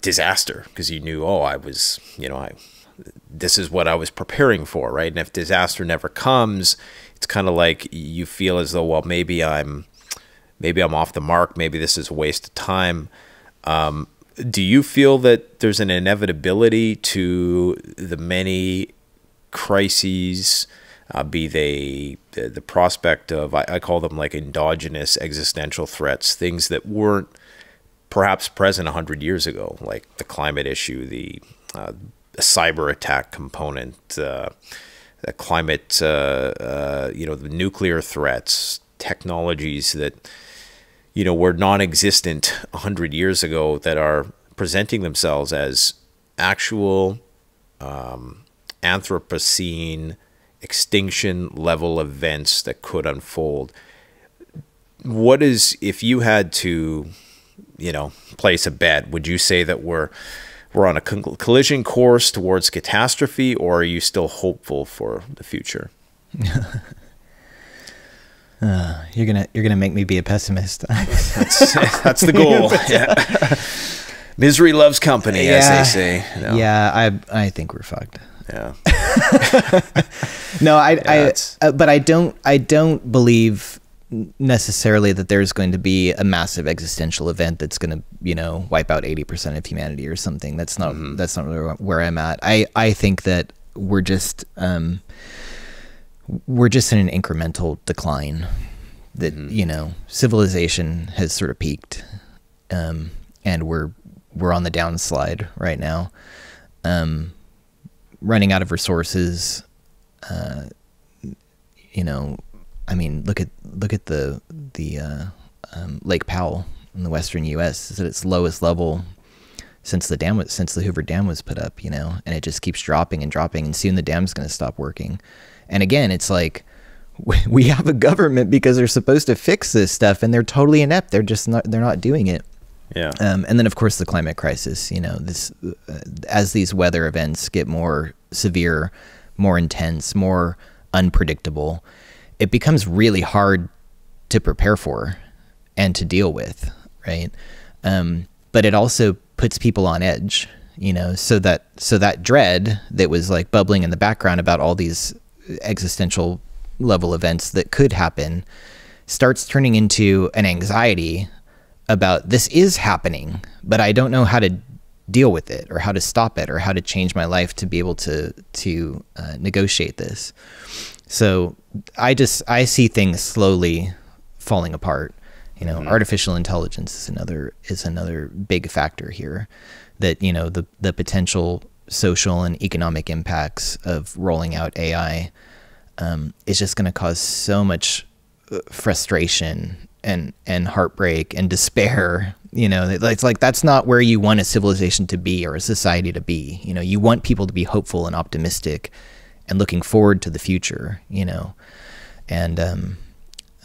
disaster because you knew, oh, I was, you know, I this is what I was preparing for, right? And if disaster never comes, it's kind of like you feel as though, well, maybe I'm maybe I'm off the mark, maybe this is a waste of time. Um, do you feel that there's an inevitability to the many crises, uh, be they the, the prospect of, I, I call them like endogenous existential threats, things that weren't perhaps present 100 years ago, like the climate issue, the uh, cyber attack component, uh, the climate, uh, uh, you know, the nuclear threats, technologies that, you know, were non existent 100 years ago that are presenting themselves as actual um, Anthropocene extinction level events that could unfold. What is, if you had to, you know, place a bet, would you say that we're we're on a collision course towards catastrophe, or are you still hopeful for the future? [LAUGHS] You're gonna you're gonna make me be a pessimist. [LAUGHS] That's, that's the goal. [LAUGHS] Yeah. Misery loves company, as they say. know? Yeah, I I think we're fucked. Yeah. No, I, I it's- uh, but I don't I don't believe necessarily that there's going to be a massive existential event that's going to you know wipe out 80% of humanity or something that's not mm-hmm. that's not really where i'm at i i think that we're just um we're just in an incremental decline that mm-hmm. you know civilization has sort of peaked um and we're we're on the downslide right now um running out of resources uh you know I mean, look at look at the the uh, um, Lake Powell in the western U.S. is at its lowest level since the dam was, since the Hoover Dam was put up, you know, and it just keeps dropping and dropping, and soon the dam's going to stop working. And again, it's like [LAUGHS] we have a government because they're supposed to fix this stuff, and they're totally inept. They're just not. They're not doing it. Yeah. Um, and then of course the climate crisis. You know, this uh, as these weather events get more severe, more intense, more unpredictable it becomes really hard to prepare for and to deal with, right? Um, but it also puts people on edge, you know, so that so that dread that was like bubbling in the background about all these existential level events that could happen starts turning into an anxiety about this is happening, but I don't know how to deal with it or how to stop it or how to change my life to be able to to uh, negotiate this. So I just I see things slowly falling apart. You know, mm-hmm. artificial intelligence is another is another big factor here. That you know the the potential social and economic impacts of rolling out AI um, is just going to cause so much uh, frustration and and heartbreak and despair. You know, it's like that's not where you want a civilization to be or a society to be. You know, you want people to be hopeful and optimistic and looking forward to the future, you know. And um,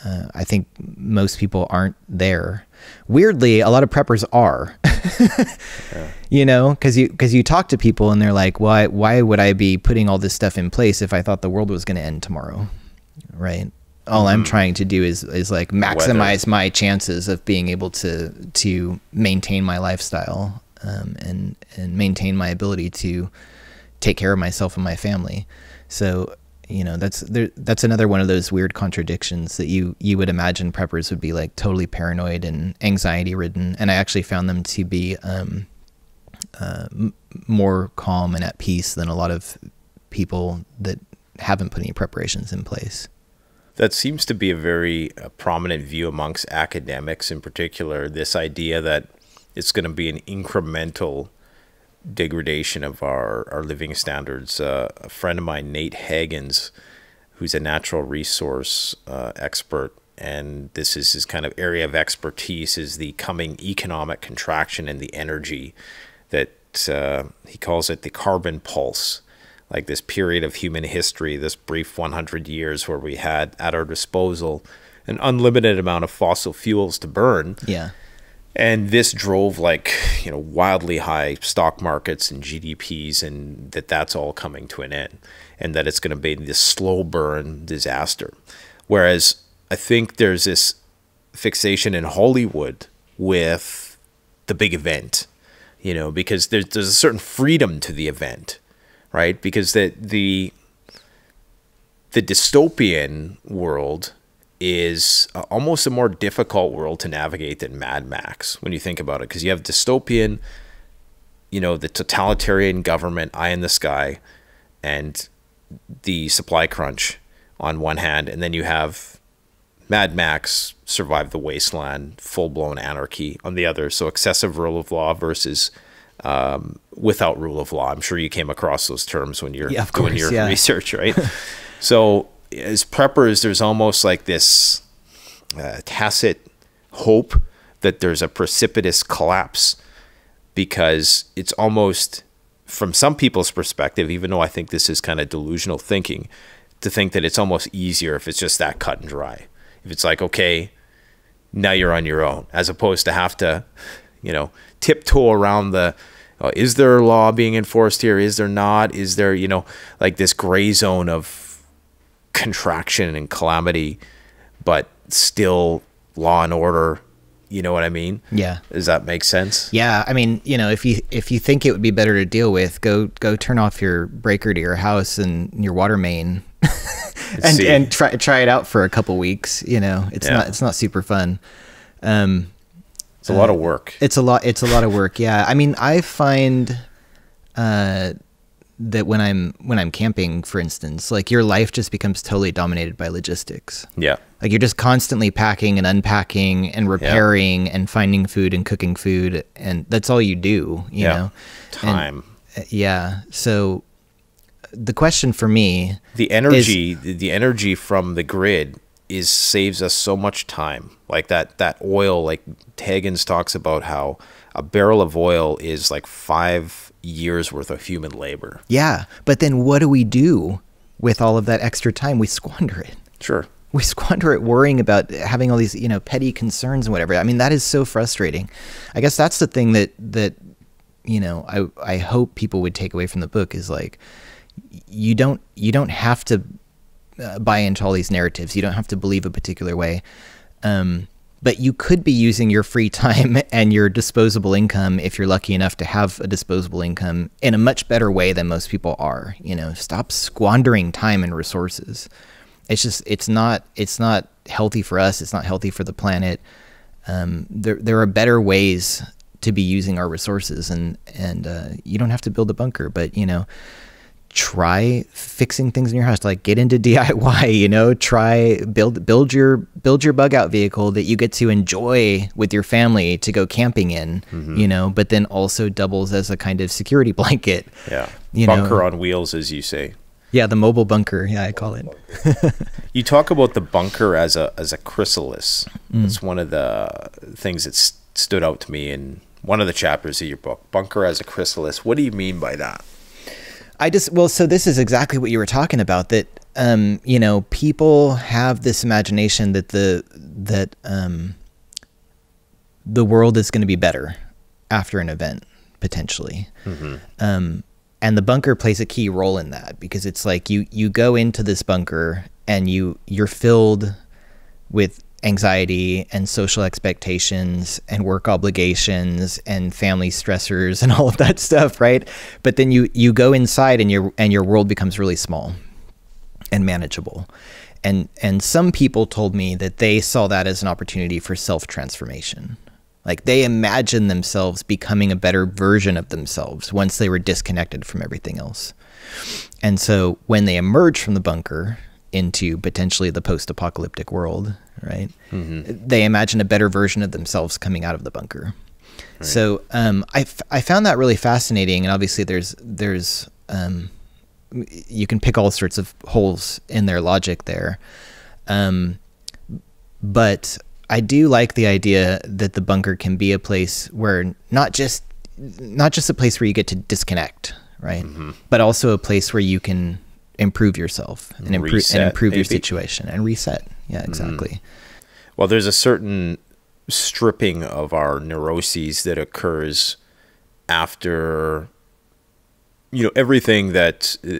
uh, I think most people aren't there. Weirdly, a lot of preppers are. yeah. [LAUGHS] You know, because you because you talk to people and they're like, "Why why would I be putting all this stuff in place if I thought the world was going to end tomorrow?" Right. All mm. I'm trying to do is is like maximize Weather. my chances of being able to to maintain my lifestyle um, and and maintain my ability to take care of myself and my family. So you know that's there, that's another one of those weird contradictions that you you would imagine preppers would be like totally paranoid and anxiety ridden, and I actually found them to be um, uh, more calm and at peace than a lot of people that haven't put any preparations in place. That seems to be a very uh, prominent view amongst academics, in particular. This idea that it's going to be an incremental degradation of our, our living standards. Uh, a friend of mine, Nate Hagens, who's a natural resource uh, expert, and this is his kind of area of expertise, is the coming economic contraction and the energy that uh, he calls it the carbon pulse. Like this period of human history, this brief 100 years where we had at our disposal an unlimited amount of fossil fuels to burn. Yeah and this drove like you know wildly high stock markets and GDPs, and that that's all coming to an end, and that it's going to be this slow burn disaster. Whereas I think there's this fixation in Hollywood with the big event, you know, because there's there's a certain freedom to the event, right? Because the the the dystopian world is almost a more difficult world to navigate than Mad Max when you think about it, because you have dystopian, you know, the totalitarian government, eye in the sky, and the supply crunch on one hand, and then you have Mad Max, Survive the Wasteland, full blown anarchy on the other. So excessive rule of law versus um, without rule of law. I'm sure you came across those terms when you're yeah, doing your yeah. [LAUGHS] research, right? so as preppers, there's almost like this uh, tacit hope that there's a precipitous collapse because it's almost, from some people's perspective, even though I think this is kind of delusional thinking, to think that it's almost easier if it's just that cut and dry. If it's like, okay, now you're on your own, as opposed to have to, you know, tiptoe around the, uh, is there a law being enforced here? Is there not? Is there, you know, like this gray zone of contraction and calamity, but still law and order. You know what I mean? Yeah. Does that make sense? Yeah. I mean, you know, if you if you think it would be better to deal with, go go turn off your breaker to your house and your water main. [LAUGHS] and See. and try try it out for a couple weeks. You know, it's Yeah. not it's not super fun. Um, It's a lot of work. it's a lot. It's a lot of work. Yeah, I mean, I find uh, that when I'm when I'm camping, for instance, like your life just becomes totally dominated by logistics. Yeah. Like you're just constantly packing and unpacking and repairing and finding food and cooking food, and that's all you do. You Yeah. know, Time. And, uh, yeah. So the question for me, the energy the, the energy from the grid is saves us so much time like that that oil like Hagens talks about how a barrel of oil is like five years worth of human labor yeah. But then what do we do with all of that extra time? We squander it. sure we squander it worrying about having all these you know petty concerns and whatever i mean that is so frustrating i guess that's the thing that that you know i i hope people would take away from the book is like you don't you don't have to uh, buy into all these narratives you don't have to believe a particular way um but you could be using your free time [LAUGHS] and your disposable income if you're lucky enough to have a disposable income in a much better way than most people are you know? Stop squandering time and resources. It's just it's not it's not healthy for us it's not healthy for the planet. Um, there there are better ways to be using our resources and and uh, you don't have to build a bunker but you know try fixing things in your house like get into [LAUGHS] DIY you know try build build your build your bug out vehicle that you get to enjoy with your family to go camping in you know but then also doubles as a kind of security [LAUGHS] blanket yeah. You bunker know. on wheels as you say. Yeah the mobile bunker yeah I call it. [LAUGHS] You talk about the bunker as a as a chrysalis. Mm. it's one of the things that s- stood out to me in one of the chapters of your book. Bunker as a chrysalis. What do you mean by that I just well, so this is exactly what you were talking about. That um, you know, people have this imagination that the that um, the world is going to be better after an event potentially, um, and the bunker plays a key role in that because it's like you you go into this bunker and you you're filled with anxiety and social expectations and work obligations and family stressors and [LAUGHS] all of that stuff right? But then you you go inside and your and your world becomes really small and manageable. And and some people told me that they saw that as an opportunity for self transformation like they imagined themselves becoming a better version of themselves once they were disconnected from everything else. And so when they emerge from the bunker into potentially the post apocalyptic world, right? They imagine a better version of themselves coming out of the bunker. So um, I, f- I found that really fascinating. And obviously, there's, there's, um, you can pick all sorts of holes in their logic there. Um, but I do like the idea that the bunker can be a place where not just not just a place where you get to disconnect, right? But also a place where you can improve yourself and improve and improve your situation and reset. Yeah, exactly. Well, there's a certain stripping of our neuroses that occurs after, you know, everything that uh,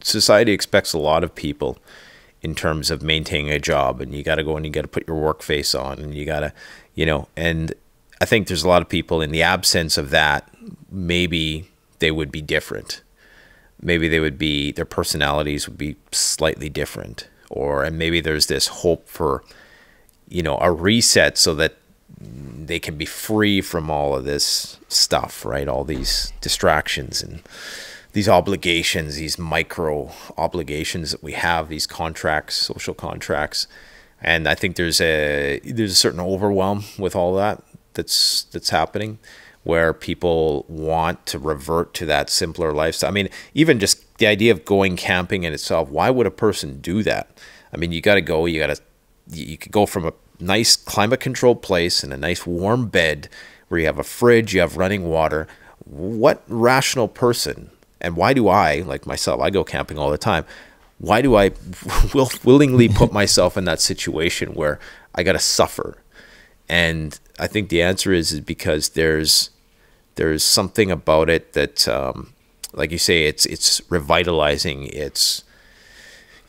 society expects a lot of people in terms of maintaining a job. And you got to go and you got to put your work face on and you got to, you know, and I think there's a lot of people in the absence of that, maybe they would be different maybe they would be their personalities would be slightly different. Or and maybe there's this hope for you know a reset so that they can be free from all of this stuff right? All these distractions and these obligations these micro obligations that we have these contracts social contracts. And i think there's a there's a certain overwhelm with all that that's that's happening where people want to revert to that simpler lifestyle. I mean, even just the idea of going camping in itself, why would a person do that? I mean, you got to go, you got to, you could go from a nice climate controlled place in a nice warm bed where you have a fridge, you have running water. What rational person, and why do I, like myself, I go camping all the time, why do I [LAUGHS] will, willingly put myself in that situation where I got to suffer? And I think the answer is, is because there's there's something about it that, um, like you say, it's it's revitalizing. It's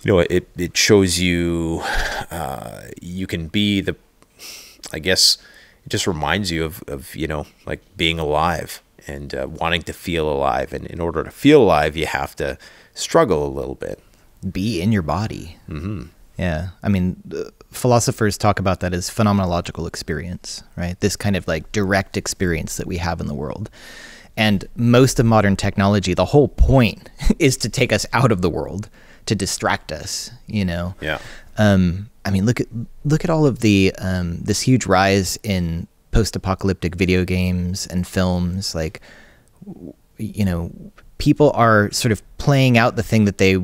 you know, it it shows you uh, you can be the. I guess it just reminds you of of you know like being alive and uh, wanting to feel alive. And in order to feel alive, you have to struggle a little bit. be in your body. Mm-hmm. Yeah, I mean, uh, philosophers talk about that as phenomenological experience, right? This kind of like direct experience that we have in the world. And most of modern technology, the whole point [LAUGHS] is to take us out of the world, to distract us, you know. Yeah. Um, I mean, look at look at all of the um, this huge rise in post-apocalyptic video games and films. Like, you know, people are sort of playing out the thing that they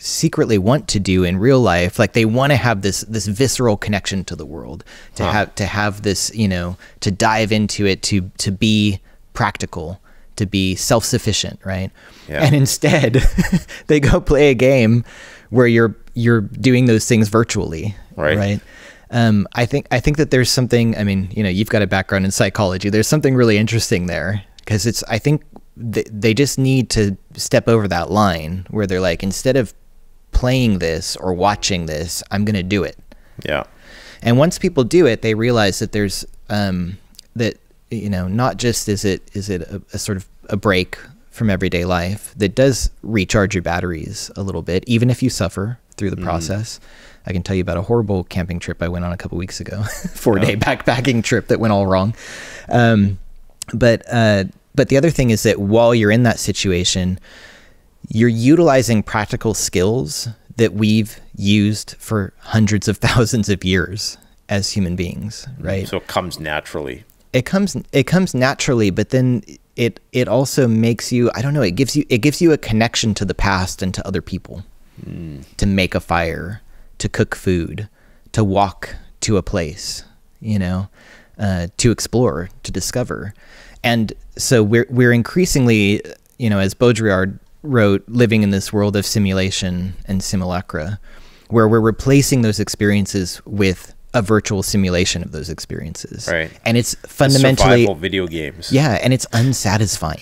secretly want to do in real life like they want to have this this visceral connection to the world to huh. have to have this you know to dive into it to to be practical to be self-sufficient right yeah. and instead [LAUGHS] they go play a game where you're you're doing those things virtually right right um, I think I think that there's something. I mean, you know, you've got a background in psychology. There's something really interesting there because it's. I think th- they just need to step over that line where they're like, instead of playing this or watching this, I'm going to do it. Yeah. And once people do it, they realize that there's um, that you know not just is it is it a, a, sort of a break from everyday life that does recharge your batteries a little bit, even if you suffer through the mm. process. I can tell you about a horrible camping trip I went on a couple weeks ago, [LAUGHS] four day backpacking trip that went all wrong. Um, but uh, but the other thing is that while you're in that situation, you're utilizing practical skills that we've used for hundreds of [LAUGHS] thousands of years as human beings, right? So it comes naturally. It comes it comes naturally, but then it it also makes you I don't know, it gives you it gives you a connection to the past and to other people. Mm. To make a fire, to cook food, to walk to a place, you know, uh, to explore, to discover. And so we're we're increasingly, you know, as Baudrillard wrote living in this world of simulation and simulacra where we're replacing those experiences with a virtual simulation of those experiences. Right. And it's fundamentally video games. Yeah and it's unsatisfying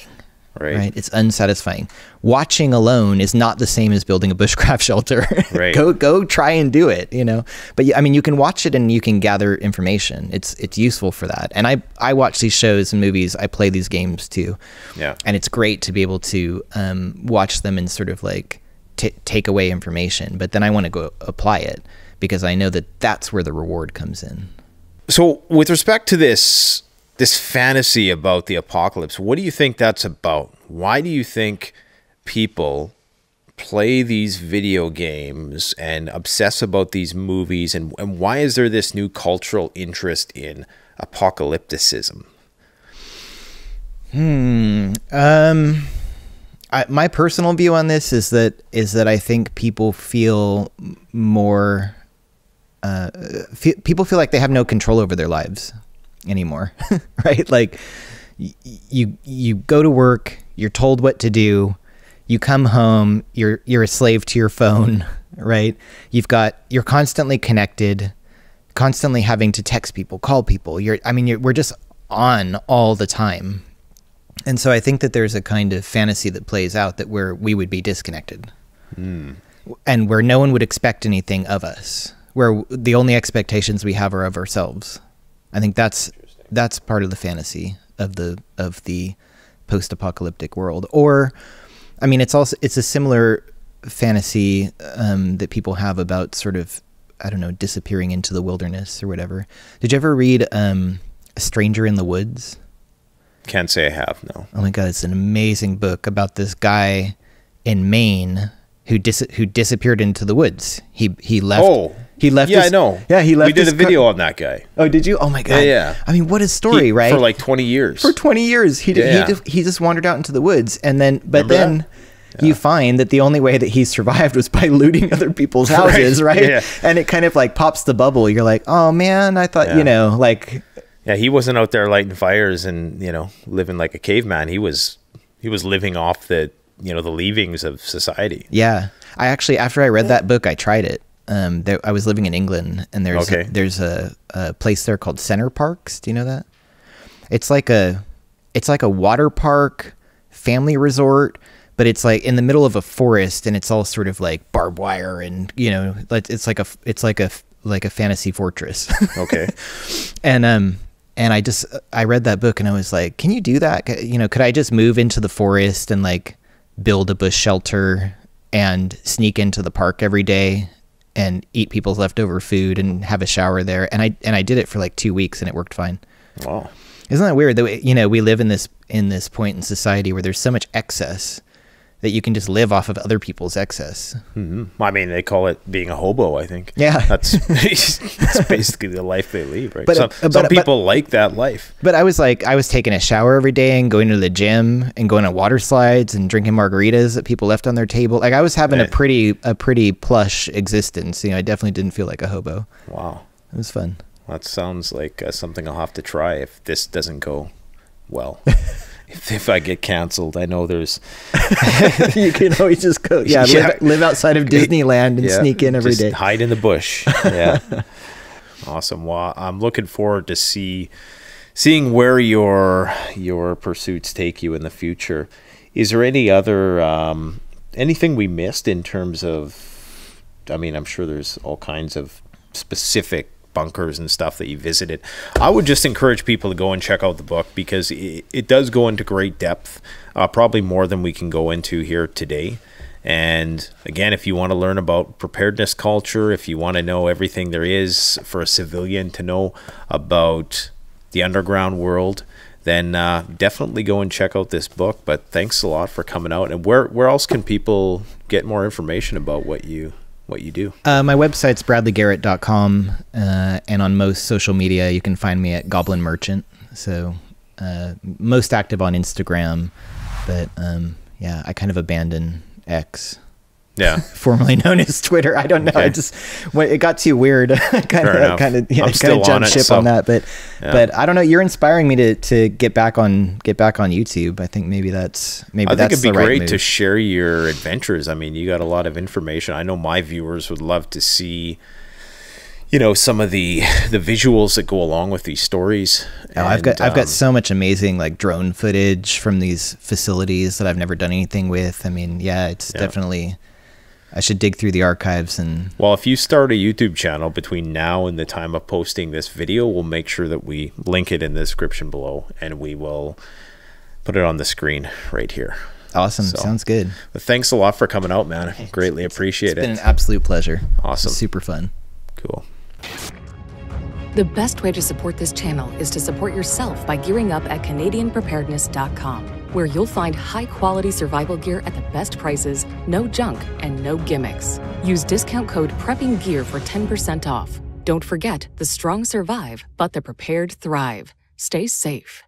right. right? It's unsatisfying. Watching alone is not the same as building a bushcraft [LAUGHS] shelter. Right. Go go try and do it you know? But i mean you can watch it and you can gather information. It's it's useful for that. And i i watch these shows and movies. I play these games too. Yeah. And it's great to be able to um, watch them and sort of like take away information. But then i want to go apply it because i know that that's where the reward comes in. So with respect to this this fantasy about the apocalypse. What do you think that's about? Why do you think people play these video games and obsess about these movies? And, and why is there this new cultural interest in apocalypticism? Hmm. Um. I, my personal view on this is that is that I think people feel more. Uh, people feel like they have no control over their lives anymore, [LAUGHS] right? Like you you go to work, you're told what to do, you come home, you're you're a slave to your phone, [LAUGHS] right? You've got you're constantly connected, constantly having to text people, call people. You're I mean you're, we're just on all the time. And so I think that there's a kind of fantasy that plays out that where we would be disconnected. Mm. And where no one would expect anything of us, where the only expectations we have are of ourselves. I think that's that's part of the fantasy of the of the post-apocalyptic world. Or, I mean, it's also it's a similar fantasy um, that people have about sort of I don't know disappearing into the wilderness or whatever. Did you ever read um, A Stranger in the Woods? Can't say I have. No. Oh my god, it's an amazing book about this guy in Maine who dis- who disappeared into the woods. He he left. Oh he left. Yeah, his, I know. Yeah, he left. We did a video on that guy. Oh, did you? Oh my god. Yeah, yeah. I mean, what a story, he, right? For like twenty years. For twenty years, he did, yeah, he, Just, he just wandered out into the woods, and then but Remember then. Yeah. You find that the only way that he survived was by [LAUGHS] looting other people's [LAUGHS] houses, right? right? Yeah. And it kind of like pops the bubble. You're like, oh man, I thought, you know, like. Yeah, he wasn't out there lighting fires and you know living like a caveman. He was he was living off the you know the leavings of society. Yeah, I actually after I read that book, I tried it um, there, I was living in England, and there's okay. a, there's a, a place there called Center Parcs. Do you know that? It's like a it's like a water park, family resort, but it's like in the middle of a forest, and it's all sort of like barbed wire, and you know, it's like a it's like a like a fantasy fortress. [LAUGHS] okay. and um and I just I read that book, and I was like, can you do that? You know, could I just move into the forest and like build a bush shelter and sneak into the park every day and eat people's leftover food and have a shower there. And I and I did it for like two weeks and it worked fine. Wow. Isn't that weird? That you know we live in this in this point in society where there's so much excess that you can just live off of other people's excess. Mm-hmm. I mean, they call it being a hobo. I think. Yeah, [LAUGHS] that's that's basically the life they lead, right? But, some, uh, some people but, like that life. But I was like, I was taking a shower every day and going to the gym and going on water slides and drinking margaritas that people left on their table. Like I was having a pretty a pretty plush existence. You know, I definitely didn't feel like a hobo. Wow, it was fun. That sounds like uh, something I'll have to try if this doesn't go well. [LAUGHS] if, [LAUGHS] if I get canceled, I know there's. [LAUGHS] you can always just go, yeah, [LAUGHS] yeah. Live, live, outside of Disneyland and yeah, sneak in every day. Hide in the bush. Yeah. awesome. Well, I'm looking forward to see seeing where your your pursuits take you in the future. Is there any other um, anything we missed in terms of? I mean, I'm sure there's all kinds of specific bunkers and stuff that you visited. I would just encourage people to go and check out the book because it, it does go into great depth, uh, probably more than we can go into here today. And again, if you want to learn about preparedness culture, if you want to know everything there is for a civilian to know about the underground world, then uh, definitely go and check out this book. But thanks a lot for coming out. And where where else can people get more information about what you what you do? Uh, my website's bradleygarrett.com, uh, and on most social media, you can find me at Goblin Merchant. So, uh, most active on Instagram, but um, yeah, I kind of abandon X. Yeah, [LAUGHS] formerly known as Twitter. I don't know. Okay. I just when it got too weird. kind of, kind of, yeah, kind of jumped ship so. on that. But, yeah. but I don't know. You're inspiring me to to get back on get back on YouTube. I think maybe that's maybe. I think it'd be right great move. to share your adventures. I mean, you got a lot of information. I know my viewers would love to see you know some of the the visuals that go along with these stories. Oh, and, I've got I've got um, so much amazing like drone footage from these facilities that I've never done anything with. I mean, yeah, it's yeah. definitely I should dig through the archives and. Well, if you start a YouTube channel between now and the time of posting this video, we'll make sure that we link it in the description below, and we will put it on the screen right here. Awesome. So, Sounds good. But thanks a lot for coming out, man. Greatly appreciate it's it. It's been an absolute pleasure. Awesome. Super fun. Cool. The best way to support this channel is to support yourself by gearing up at CanadianPreparedness.com where you'll find high quality survival gear at the best prices, no junk, and no gimmicks. Use discount code PREPPINGGEAR for 10% off. Don't forget the strong survive, but the prepared thrive. Stay safe.